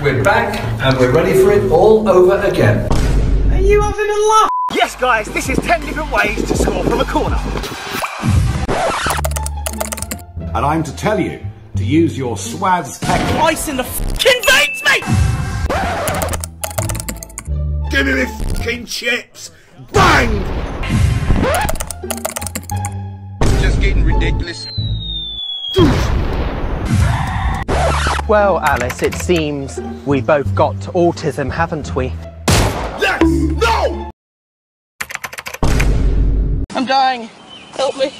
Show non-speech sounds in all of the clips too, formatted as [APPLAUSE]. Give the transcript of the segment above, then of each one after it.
We're back and we're ready for it all over again. Are you having a laugh? Yes, guys, this is 10 different ways to score from a corner. And I'm to tell you to use your SWAD's tech. Ice in the fucking veins, mate! Give me me fucking chips! Well, Alice, it seems we both got autism, haven't we? Yes! No! I'm dying. Help me.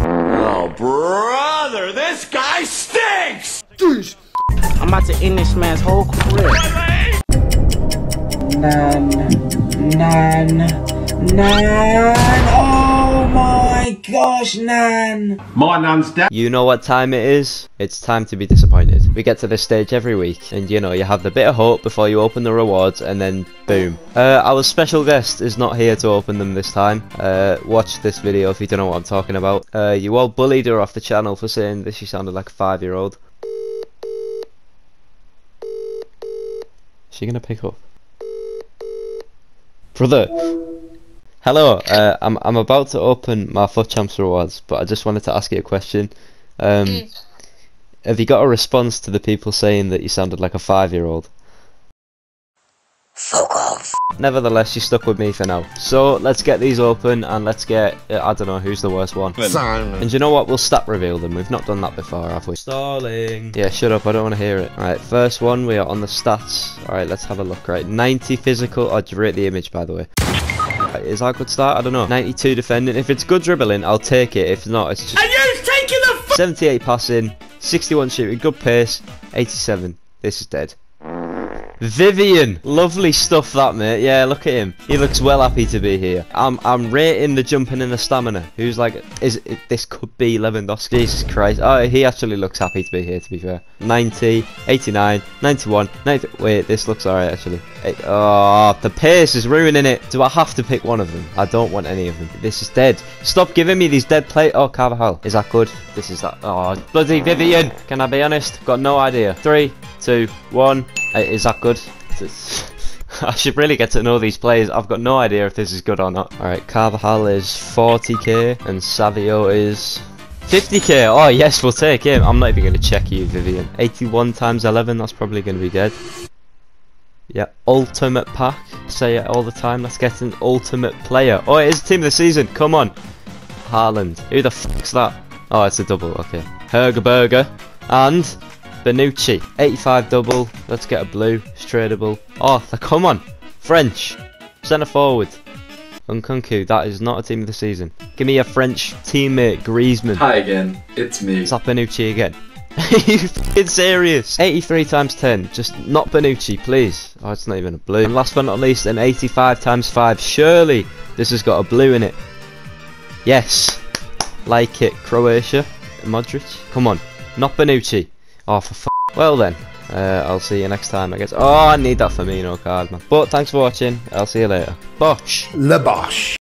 Oh, brother, this guy stinks! I'm about to end this man's whole career. Nan, Nan, Nan. My gosh, Nan. My nan's dead. You know what time it is? It's time to be disappointed. We get to this stage every week, and you know, you have the bit of hope before you open the rewards, and then boom. Uh, our special guest is not here to open them this time. Uh, watch this video if you don't know what I'm talking about. Uh, you all bullied her off the channel for saying that she sounded like a five year old. Is she gonna pick up? Brother! Hello, uh, I'm I'm about to open my FUT Champs rewards, but I just wanted to ask you a question. Um, Have you got a response to the people saying that you sounded like a five-year-old? Fuck off. Nevertheless, you stuck with me for now. So let's get these open and let's get uh, I don't know who's the worst one. Simon. And you know what? We'll stat reveal them. We've not done that before, have we? Stalling. Yeah, shut up. I don't want to hear it. Alright, first one. We are on the stats. Alright, let's have a look. Right, 90 physical. I'd rate the image, by the way. Is that a good start? I don't know. 92 defending. If it's good dribbling, I'll take it. If not, it's just. Are you taking the 78 passing, 61 shooting, good pace, 87. This is dead. Vivian, lovely stuff that mate. Yeah, look at him. He looks well happy to be here. I'm I'm rating the jumping and the stamina. Who's like, is it, this could be Lewandowski? Jesus Christ. Oh, he actually looks happy to be here. To be fair, 90, 89, 91, 90. Wait, this looks alright actually. Eh, Oh, the pace is ruining it. Do I have to pick one of them? I don't want any of them. This is dead. Stop giving me these dead plate. Oh, Carvajal. Is that good? This is that. Oh, bloody Vivian. Can I be honest? Got no idea. Three, two, one. Is that good? [LAUGHS] I should really get to know these players. I've got no idea if this is good or not. Alright, Carvajal is 40k and Savio is 50k. Oh, yes, we'll take him. I'm not even going to check you, Vivian. 81 times 11, that's probably going to be dead. Yeah, ultimate pack. Say it all the time. Let's get an ultimate player. Oh, it is team of the season. Come on. Haaland. Who the fuck's that? Oh, it's a double. Okay. Hergerberger. And Bonucci. 85 double. Let's get a blue. It's tradable. Oh, come on. French. Centre forward. Nkunku. That is not a team of the season. Give me a French teammate, Griezmann. Hi again, it's me. It's Bonucci again? [LAUGHS] Are you fucking serious? 83 times 10. Just not Bonucci, please. Oh, it's not even a blue. And last but not least, an 85 times 5. Surely this has got a blue in it. Yes. Like it. Croatia. Modric. Come on. Not Bonucci. Oh, for f Well then. Uh, I'll see you next time, I guess. Oh, I need that Firmino card, man. But thanks for watching. I'll see you later. Bosh. Le Bosch.